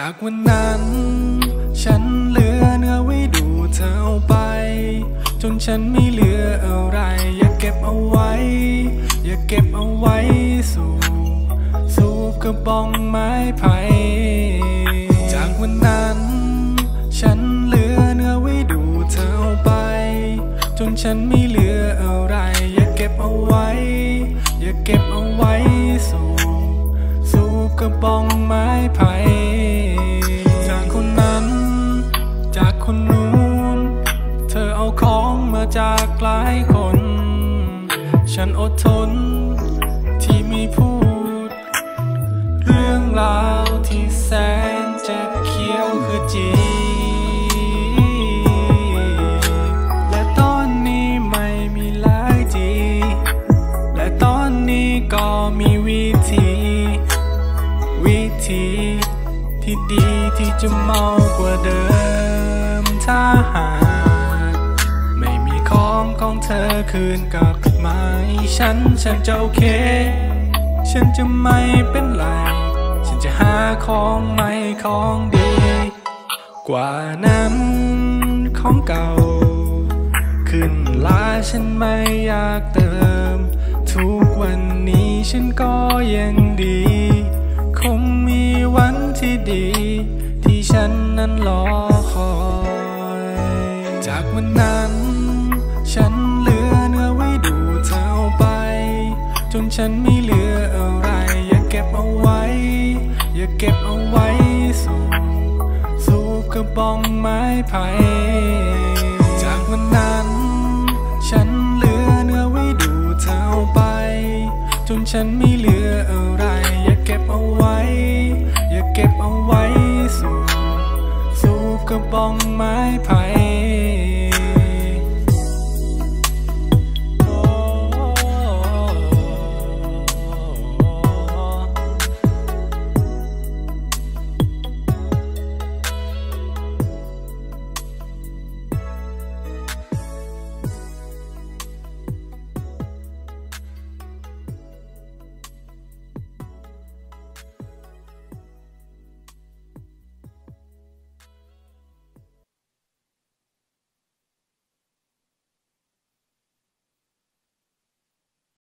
จากวันนั้น ฉันเหลือเนื้อไว้ดูเธอเอาไป จนฉันไม่เหลืออะไร อย่าเก็บเอาไว้ อย่าเก็บเอาไว้สู่สู่กระบองไม้ไผ่จากวันนั้น ฉันเหลือเนื้อไว้ดูเธอเอาไป จนฉันไม่เหลืออะไร อย่าเก็บเอาไว้ อย่าเก็บเอาไว้สู่สู่กระบองไม้ไผ่าจากหลายคน ฉันอดทนที่ไม่พูด เรื่องราวที่แสนจะเขียวคือจีและตอนนี้ไม่มีหลายจี และตอนนี้ก็มีวิธี วิธีที่ดีที่จะเมากว่าเดิมถ้าหาก ของเธอคืนกลับมาให้ฉันฉันจะโอเค ฉันจะไม่เป็นไร ฉันจะหาของใหม่ของดี กว่านั้นของเก่า ขึ้นลาฉันไม่อยากเติม ทุกวันนี้ฉันก็ยังดี คงมีวันที่ดี ที่ฉันนั้นรอคอย จากวันนั้น ฉันเหลือเนื้อไว้ดูเธอเอาไป จนฉันไม่เหลืออะไร อย่าเก็บเอาไว้ อย่าเก็บเอาไว้สู่สู่กระบองไม้ไผ่จากวันนั้น ฉันเหลือเนื้อไว้ดูเธอเอาไป จนฉันไม่เหลืออะไร อย่าเก็บเอาไว้ อย่าเก็บเอาไว้สู่สู่กระบองไม้ไผ่